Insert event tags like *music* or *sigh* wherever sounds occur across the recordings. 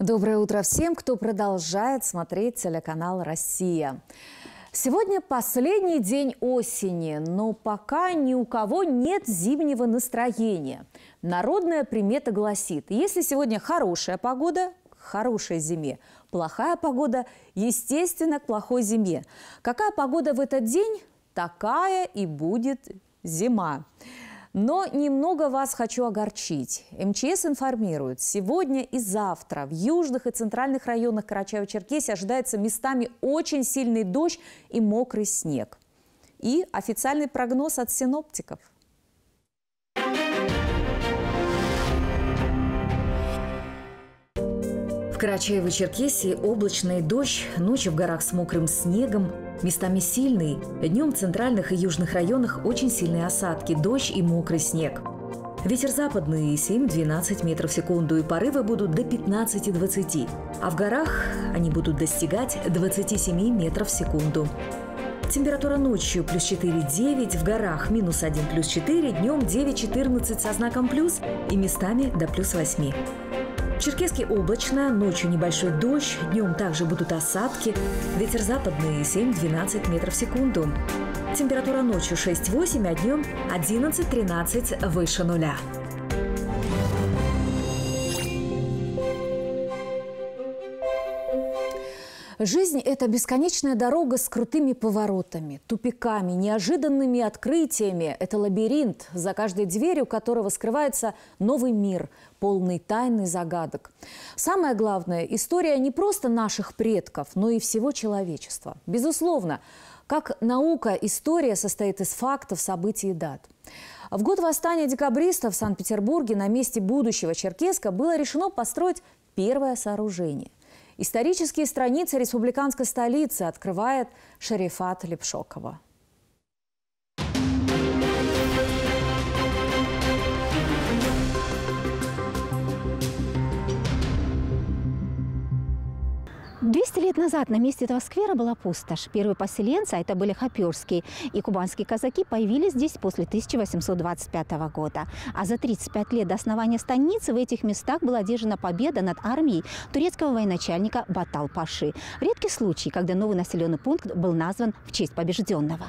Доброе утро всем, кто продолжает смотреть телеканал «Россия». Сегодня последний день осени, но пока ни у кого нет зимнего настроения. Народная примета гласит, если сегодня хорошая погода, к хорошей зиме, плохая погода, естественно, к плохой зиме. Какая погода в этот день, такая и будет зима. Но немного вас хочу огорчить. МЧС информирует, сегодня и завтра в южных и центральных районах Карачаева-Черкесии ожидается местами очень сильный дождь и мокрый снег. И официальный прогноз от синоптиков – В Карачаево-Черкесии облачный дождь, ночью в горах с мокрым снегом, местами сильный, днем в центральных и южных районах очень сильные осадки, дождь и мокрый снег. Ветер западный 7-12 метров в секунду и порывы будут до 15-20, а в горах они будут достигать 27 метров в секунду. Температура ночью плюс 4-9, в горах минус 1 плюс 4, днем 9-14 со знаком плюс и местами до плюс 8. Черкеске облачно, ночью небольшой дождь, днем также будут осадки, ветер западный 7-12 метров в секунду. Температура ночью 6-8, а днем 11-13 выше нуля. Жизнь – это бесконечная дорога с крутыми поворотами, тупиками, неожиданными открытиями. Это лабиринт, за каждой дверью которого скрывается новый мир, полный тайн и загадок. Самое главное – история не просто наших предков, но и всего человечества. Безусловно, как наука, история состоит из фактов, событий и дат. В год восстания декабристов в Санкт-Петербурге на месте будущего Черкеска было решено построить первое сооружение – Исторические страницы республиканской столицы открывает Шарифат Лепшокова. 200 лет назад на месте этого сквера была пустошь. Первые поселенцы, а это были хоперские и кубанские казаки, появились здесь после 1825 года. А за 35 лет до основания станицы в этих местах была одержана победа над армией турецкого военачальника Батал-Паши. Редкий случай, когда новый населенный пункт был назван в честь побежденного.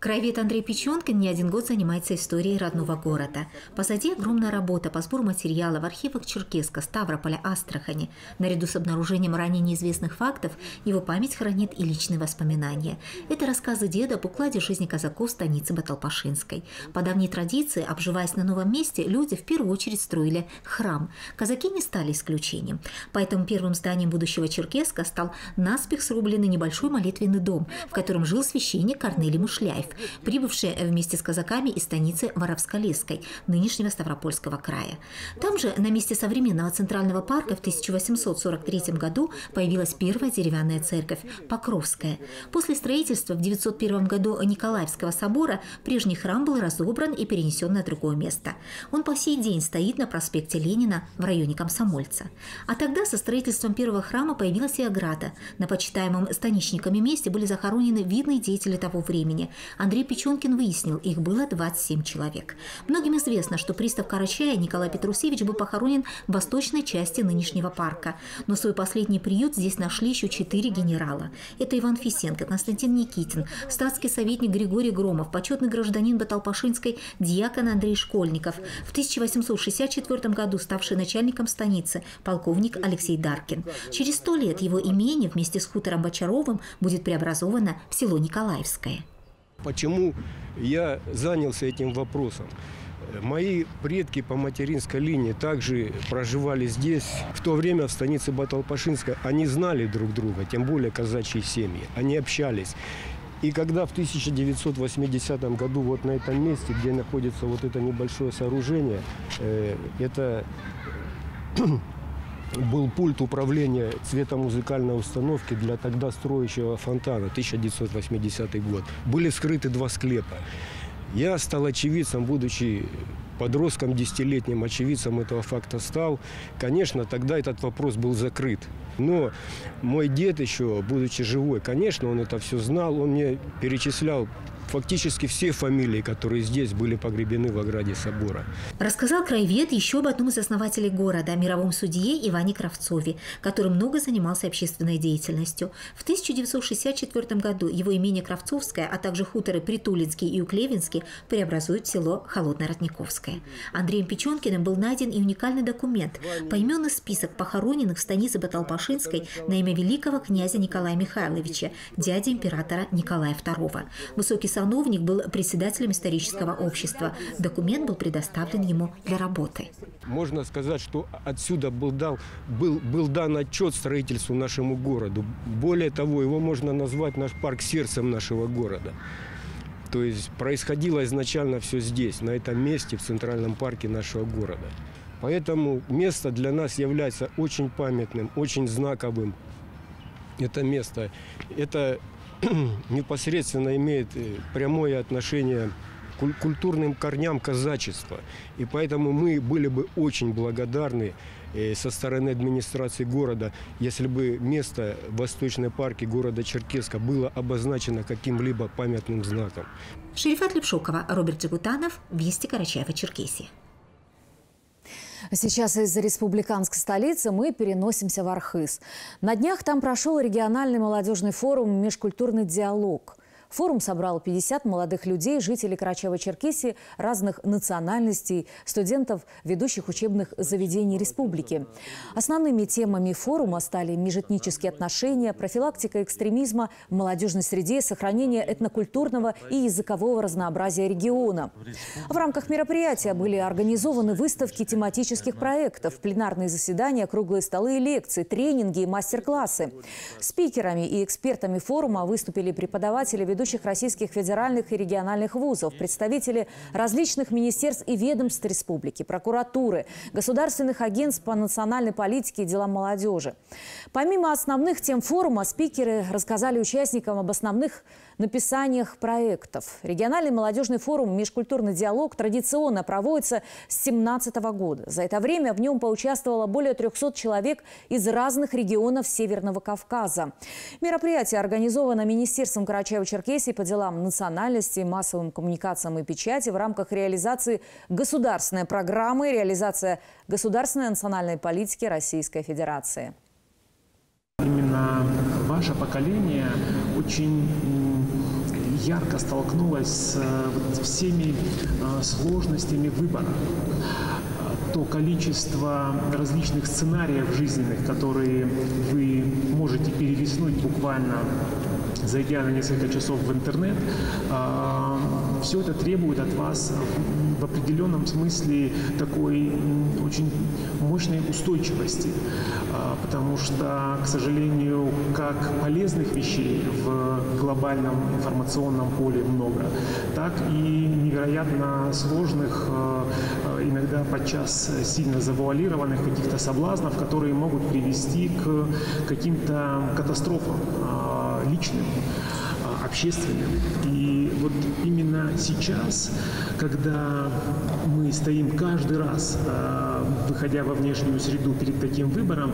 Краевед Андрей Печенкин не один год занимается историей родного города. Позади огромная работа по сбору материала в архивах Черкеска, Ставрополя, Астрахани. Наряду с обнаружением ранее неизвестных фактов, его память хранит и личные воспоминания. Это рассказы деда об укладе жизни казаков станицы Баталпашинской. По давней традиции, обживаясь на новом месте, люди в первую очередь строили храм. Казаки не стали исключением. Поэтому первым зданием будущего Черкеска стал наспех срубленный небольшой молитвенный дом, в котором жил священник Корнелий Мушляев прибывшие вместе с казаками из станицы Воровсколесской, нынешнего Ставропольского края. Там же, на месте современного центрального парка в 1843 году появилась первая деревянная церковь – Покровская. После строительства в 901 году Николаевского собора прежний храм был разобран и перенесен на другое место. Он по сей день стоит на проспекте Ленина в районе Комсомольца. А тогда со строительством первого храма появилась и ограда. На почитаемом станичниками месте были захоронены видные деятели того времени – Андрей Печенкин выяснил, их было 27 человек. Многим известно, что пристав Карачая Николай Петрусевич был похоронен в восточной части нынешнего парка. Но свой последний приют здесь нашли еще четыре генерала. Это Иван Фисенко, Константин Никитин, статский советник Григорий Громов, почетный гражданин Баталпашинской, диакон Андрей Школьников, в 1864 году ставший начальником станицы, полковник Алексей Даркин. Через сто лет его имение вместе с хутором Бочаровым будет преобразовано в село Николаевское. Почему я занялся этим вопросом? Мои предки по материнской линии также проживали здесь. В то время в станице Баталпашинска они знали друг друга, тем более казачьи семьи. Они общались. И когда в 1980 году вот на этом месте, где находится вот это небольшое сооружение, э, это был пульт управления цветомузыкальной установки для тогда строящего фонтана, 1980 год. Были скрыты два склепа. Я стал очевидцем, будучи подростком, десятилетним очевидцем этого факта стал. Конечно, тогда этот вопрос был закрыт. Но мой дед еще, будучи живой, конечно, он это все знал, он мне перечислял фактически все фамилии, которые здесь были погребены в ограде собора. Рассказал краевед еще об одном из основателей города, мировом судье Иване Кравцове, который много занимался общественной деятельностью. В 1964 году его имение Кравцовское, а также хуторы Притулинский и Уклевинский преобразуют в село Холодно-Родниковское. Андреем Печенкиным был найден и уникальный документ – поименный список похороненных в станице Баталпашинской на имя великого князя Николая Михайловича, дяди императора Николая II. Высокий сановник был председателем исторического общества. Документ был предоставлен ему для работы. Можно сказать, что отсюда был, дал, был, был дан отчет строительству нашему городу. Более того, его можно назвать наш парк сердцем нашего города. То есть происходило изначально все здесь, на этом месте, в центральном парке нашего города. Поэтому место для нас является очень памятным, очень знаковым. Это место, это *clears throat* непосредственно имеет э, прямое отношение к культурным корням казачества. И поэтому мы были бы очень благодарны э, со стороны администрации города, если бы место в Восточной парке города Черкеска было обозначено каким-либо памятным знаком. Шерифат Лепшукова, Роберт Джигутанов, Вести Карачаева-Черкесия. Сейчас из республиканской столицы мы переносимся в Архыз. На днях там прошел региональный молодежный форум «Межкультурный диалог». Форум собрал 50 молодых людей, жителей Карачаева-Черкесии разных национальностей, студентов ведущих учебных заведений республики. Основными темами форума стали межэтнические отношения, профилактика экстремизма в молодежной среде, сохранение этнокультурного и языкового разнообразия региона. В рамках мероприятия были организованы выставки тематических проектов, пленарные заседания, круглые столы и лекции, тренинги и мастер-классы. Спикерами и экспертами форума выступили преподаватели, ведущие ведущих российских федеральных и региональных вузов, представители различных министерств и ведомств республики, прокуратуры, государственных агентств по национальной политике и делам молодежи. Помимо основных тем форума, спикеры рассказали участникам об основных написаниях проектов. Региональный молодежный форум «Межкультурный диалог» традиционно проводится с 2017 года. За это время в нем поучаствовало более 300 человек из разных регионов Северного Кавказа. Мероприятие организовано Министерством Карачаева-Черкесии по делам национальности, массовым коммуникациям и печати в рамках реализации государственной программы «Реализация государственной национальной политики Российской Федерации». Именно ваше поколение очень ярко столкнулась с э, всеми э, сложностями выбора. То количество различных сценариев жизненных, которые вы можете перелистнуть буквально зайдя на несколько часов в интернет, а, все это требует от вас в определенном смысле такой очень мощной устойчивости, а, потому что, к сожалению, как полезных вещей в глобальном информационном поле много, так и невероятно сложных, а, иногда подчас сильно завуалированных каких-то соблазнов, которые могут привести к каким-то катастрофам личным, а, общественным. И вот именно сейчас, когда мы стоим каждый раз, а, выходя во внешнюю среду перед таким выбором,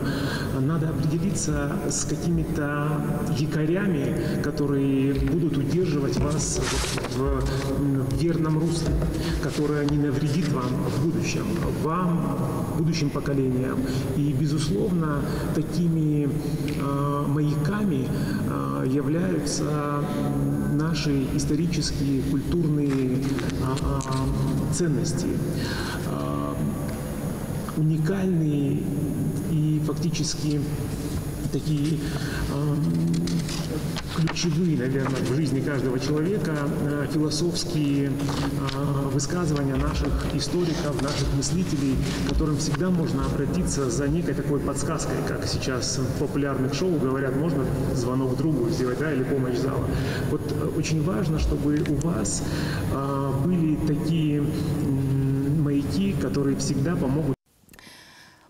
надо определиться с какими-то якорями, которые будут удерживать вас в верном русле, которое не навредит вам в будущем, вам, будущим поколениям. И, безусловно, такими э, маяками являются наши исторические, культурные э, ценности. Уникальные и фактически такие ключевые, наверное, в жизни каждого человека э, философские э, высказывания наших историков, наших мыслителей, к которым всегда можно обратиться за некой такой подсказкой, как сейчас в популярных шоу говорят, можно звонок другу сделать, да, или помощь зала. Вот э, очень важно, чтобы у вас были такие маяки, которые всегда помогут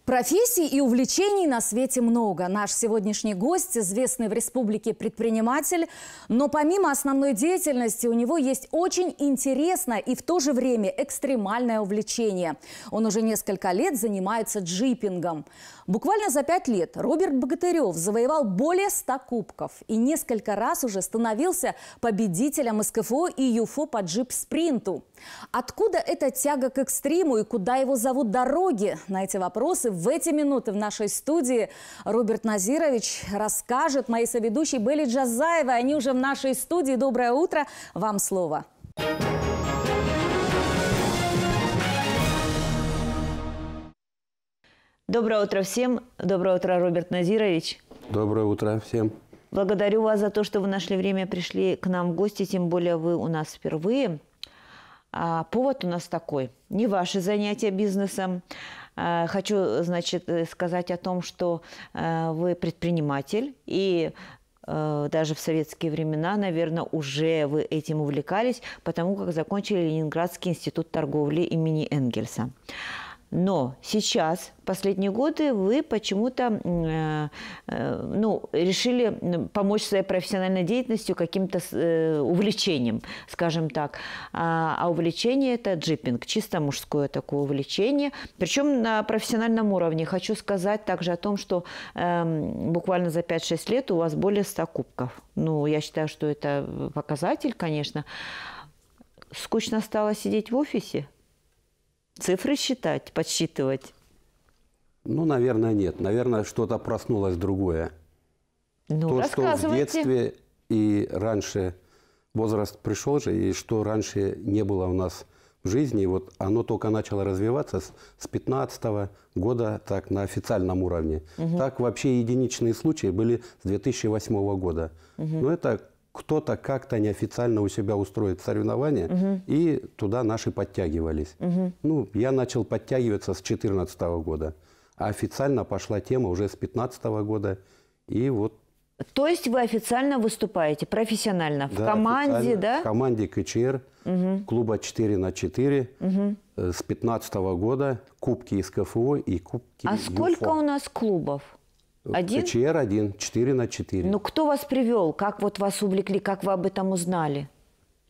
Профессий и увлечений на свете много. Наш сегодняшний гость – известный в республике предприниматель, но помимо основной деятельности у него есть очень интересное и в то же время экстремальное увлечение. Он уже несколько лет занимается джипингом. Буквально за пять лет Роберт Богатырев завоевал более 100 кубков и несколько раз уже становился победителем СКФО и ЮФО по джип-спринту. Откуда эта тяга к экстриму и куда его зовут дороги? На эти вопросы в эти минуты в нашей студии Роберт Назирович расскажет моей соведущей Белли Джазаевой. Они уже в нашей студии. Доброе утро. Вам слово. Доброе утро всем. Доброе утро, Роберт Назирович. Доброе утро всем. Благодарю вас за то, что вы нашли время, пришли к нам в гости, тем более вы у нас впервые. А, повод у нас такой. Не ваше занятие бизнесом. А, хочу, значит, сказать о том, что а, вы предприниматель и а, даже в советские времена, наверное, уже вы этим увлекались, потому как закончили Ленинградский институт торговли имени Энгельса. Но сейчас, последние годы, вы почему-то э, э, ну, решили помочь своей профессиональной деятельностью каким-то э, увлечением, скажем так. А, а увлечение – это джипинг, чисто мужское такое увлечение. Причем на профессиональном уровне. Хочу сказать также о том, что э, буквально за 5-6 лет у вас более 100 кубков. Ну, я считаю, что это показатель, конечно. Скучно стало сидеть в офисе – цифры считать, подсчитывать? Ну, наверное, нет. Наверное, что-то проснулось другое. Ну, То, что в детстве и раньше возраст пришел же, и что раньше не было у нас в жизни, вот оно только начало развиваться с, с 15 года так на официальном уровне. Угу. Так вообще единичные случаи были с 2008 года. Угу. Но это кто-то как-то неофициально у себя устроит соревнования, угу. и туда наши подтягивались. Угу. Ну, я начал подтягиваться с 2014 года, а официально пошла тема уже с 2015 года, и вот то есть вы официально выступаете, профессионально, в да, команде, да? В команде КЧР, угу. клуба 4 на 4 угу. с 2015 года, кубки из КФО и кубки А сколько ЮФО. у нас клубов? Один? КЧР один, 4 на 4. Ну, кто вас привел? Как вот вас увлекли? Как вы об этом узнали?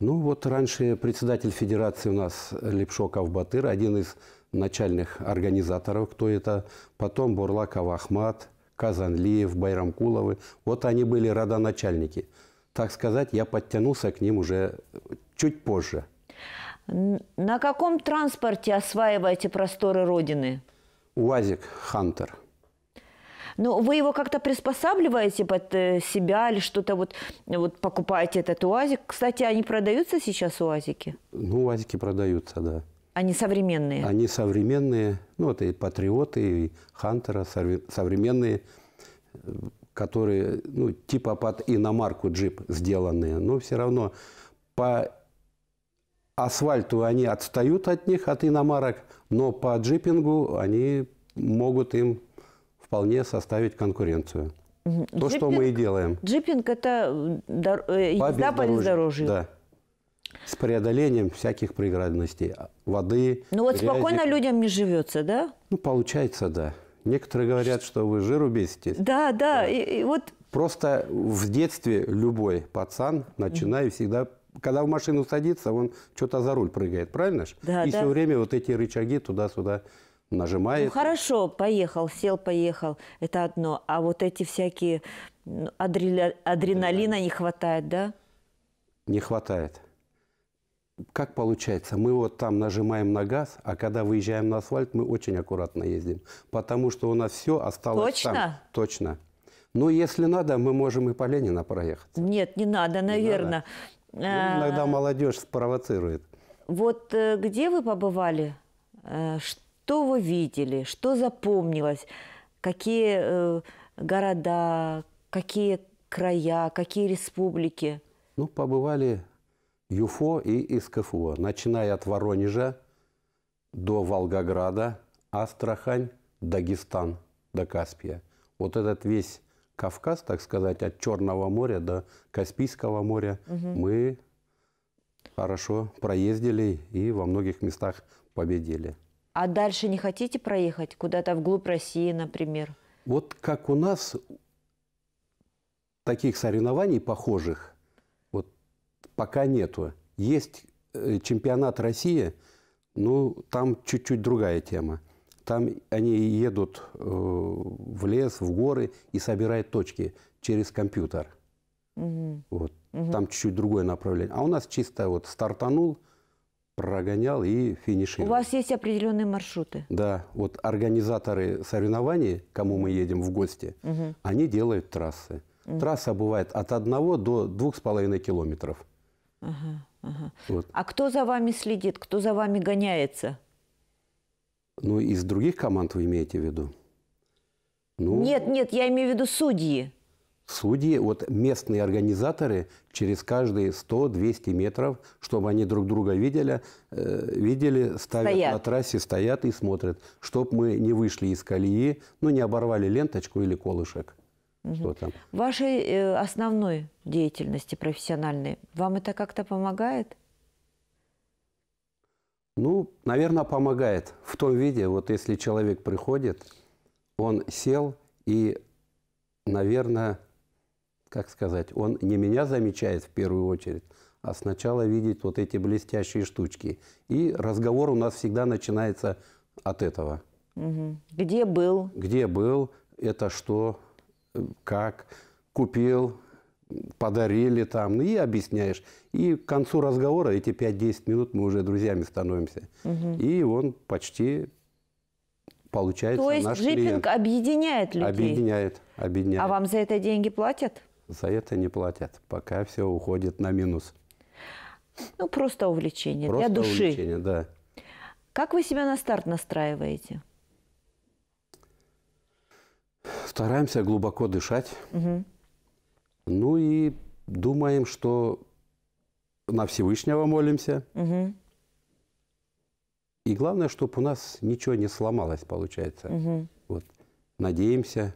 Ну, вот раньше председатель федерации у нас Лепшоков Батыр, один из начальных организаторов, кто это. Потом Бурлаков Ахмат, Казанлиев, Байрамкуловы. Вот они были родоначальники. Так сказать, я подтянулся к ним уже чуть позже. На каком транспорте осваиваете просторы Родины? УАЗик «Хантер». Но вы его как-то приспосабливаете под э, себя или что-то вот, вот покупаете этот УАЗик. Кстати, они продаются сейчас УАЗики? Ну, УАЗики продаются, да. Они современные? Они современные. Ну, это и Патриоты, и Хантера современные, которые, ну, типа под иномарку джип сделанные. Но все равно по асфальту они отстают от них, от иномарок, но по джипингу они могут им вполне составить конкуренцию. Джипинг, То, что мы и делаем. Джипинг – это э, езда по бездорожью. Да. С преодолением всяких преградностей. Воды, Ну вот грязи. спокойно людям не живется, да? Ну, получается, да. Некоторые говорят, что вы жиру беситесь. Да, да. да. И, и вот... Просто в детстве любой пацан, начиная всегда когда в машину садится, он что-то за руль прыгает, правильно же? Да, и да. все время вот эти рычаги туда-сюда нажимает. Ну хорошо, поехал, сел, поехал, это одно. А вот эти всякие ну, адре... адреналина не хватает, да? Не хватает. Как получается? Мы вот там нажимаем на газ, а когда выезжаем на асфальт, мы очень аккуратно ездим. Потому что у нас все осталось Точно? там. Точно? Ну, если надо, мы можем и по Ленина проехать. Нет, не надо, наверное. Не надо. Ну, иногда молодежь спровоцирует. Вот э, где вы побывали? Что вы видели, что запомнилось, какие э, города, какие края, какие республики? Ну, побывали ЮФО и из КФО, начиная от Воронежа до Волгограда, Астрахань, Дагестан, до Каспия. Вот этот весь Кавказ, так сказать, от Черного моря до Каспийского моря угу. мы хорошо проездили и во многих местах победили. А дальше не хотите проехать куда-то вглубь России, например? Вот как у нас таких соревнований похожих вот пока нету. Есть э, чемпионат России, ну там чуть-чуть другая тема. там они едут э, в лес, в горы и собирают точки через компьютер. Вот. Там чуть-чуть другое направление. А у нас чисто вот стартанул, прогонял и У финишировал. вас есть определенные маршруты. Да, вот организаторы соревнований, кому мы едем в гости, они делают трассы. Трасса бывает от одного до двух с половиной километров. Вот. А кто за вами следит, кто за вами гоняется? Ну, из других команд вы имеете в виду? Ну, Нет, нет, я имею в виду судьи. Судьи, вот местные организаторы через каждые 100-200 метров, чтобы они друг друга видели, э, видели ставят Стоят. на трассе, стоят и смотрят, чтобы мы не вышли из колеи, ну, не оборвали ленточку или колышек. Что там. Вашей э, основной деятельности профессиональной, вам это как-то помогает? Ну, наверное, помогает в том виде, вот если человек приходит, он сел и, наверное, как сказать, он не меня замечает в первую очередь, а сначала видит вот эти блестящие штучки. И разговор у нас всегда начинается от этого. Где был? Где был, это что, э, как, купил, подарили там, ну и объясняешь. И к концу разговора, эти 5-10 минут, мы уже друзьями становимся. И он почти получается То есть наш джипинг клиент. объединяет людей. Объединяет, объединяет. А вам за это деньги платят? За это не платят, пока все уходит на минус. Ну, просто увлечение, Просто для души. увлечение, да. Как вы себя на старт настраиваете? Стараемся глубоко дышать. Ну и думаем, что на Всевышнего молимся. Мгм. И главное, чтобы у нас ничего не сломалось, получается. Вот. Надеемся.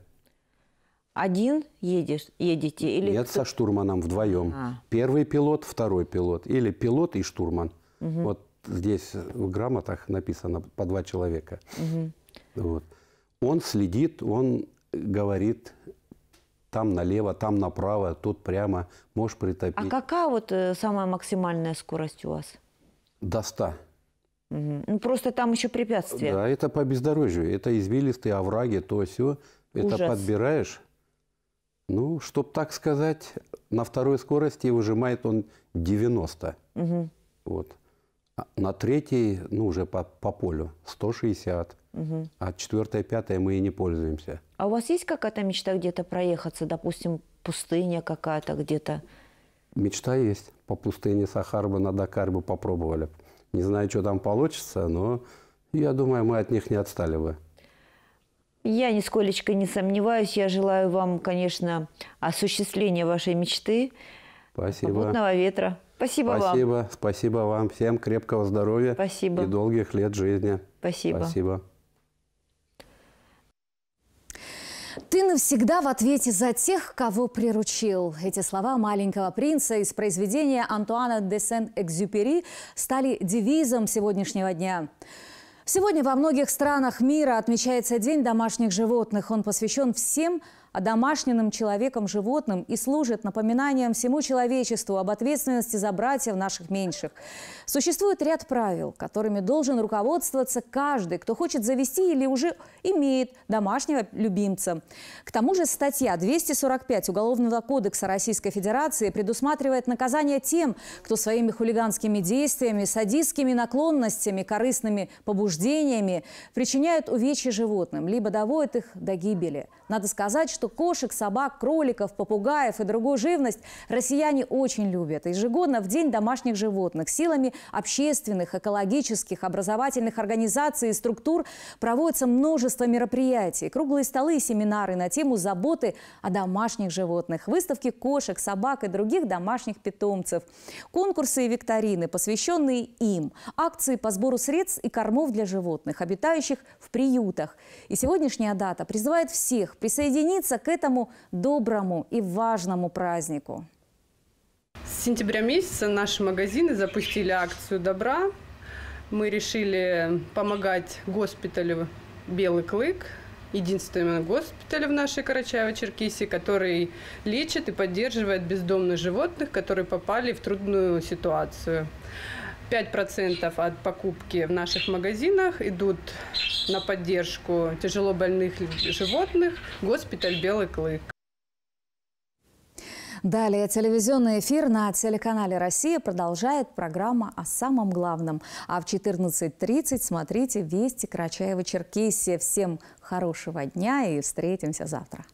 Один едешь, едете или Нет, со штурманом вдвоем. А. Первый пилот, второй пилот. Или пилот и штурман. Вот здесь в грамотах написано по два человека. Вот. Он следит, он говорит там налево, там направо, тут прямо, можешь притопить. А какая вот э, самая максимальная скорость у вас? До 100. Мгм. Ну, просто там еще препятствия. Да, это по бездорожью. Это извилистые овраги, то все. Это Ужас. подбираешь. Ну, чтоб так сказать, на второй скорости выжимает он 90. Мгм. Вот. А на третьей, ну, уже по, по полю, 160. А четвертая, пятая мы и не пользуемся. А у вас есть какая-то мечта где-то проехаться? Допустим, пустыня какая-то где-то? Мечта есть. По пустыне Сахар бы на Дакар бы попробовали. Не знаю, что там получится, но я думаю, мы от них не отстали бы. Я нисколечко не сомневаюсь. Я желаю вам, конечно, осуществления вашей мечты. Спасибо. Попутного ветра. Спасибо, вам. Спасибо, спасибо вам. Всем крепкого здоровья Спасибо. и долгих лет жизни. Спасибо. Спасибо. Ты навсегда в ответе за тех, кого приручил. Эти слова маленького принца из произведения Антуана де Сен-Экзюпери стали девизом сегодняшнего дня. Сегодня во многих странах мира отмечается День домашних животных. Он посвящен всем одомашненным человеком животным и служит напоминанием всему человечеству об ответственности за братьев наших меньших. Существует ряд правил, которыми должен руководствоваться каждый, кто хочет завести или уже имеет домашнего любимца. К тому же статья 245 Уголовного кодекса Российской Федерации предусматривает наказание тем, кто своими хулиганскими действиями, садистскими наклонностями, корыстными побуждениями причиняют увечья животным, либо доводят их до гибели. Надо сказать, что кошек, собак, кроликов, попугаев и другую живность россияне очень любят. Ежегодно в День домашних животных силами общественных, экологических, образовательных организаций и структур проводится множество мероприятий. Круглые столы и семинары на тему заботы о домашних животных, выставки кошек, собак и других домашних питомцев, конкурсы и викторины, посвященные им, акции по сбору средств и кормов для животных, обитающих в приютах. И сегодняшняя дата призывает всех присоединиться к этому доброму и важному празднику. С сентября месяца наши магазины запустили акцию добра. Мы решили помогать госпиталю «Белый клык», единственный госпиталь в нашей Карачаево-Черкесии, который лечит и поддерживает бездомных животных, которые попали в трудную ситуацию. 5% от покупки в наших магазинах идут на поддержку тяжело больных животных госпиталь «Белый клык». Далее телевизионный эфир на телеканале «Россия» продолжает программа о самом главном. А в 14.30 смотрите «Вести Карачаева-Черкесия». Всем хорошего дня и встретимся завтра.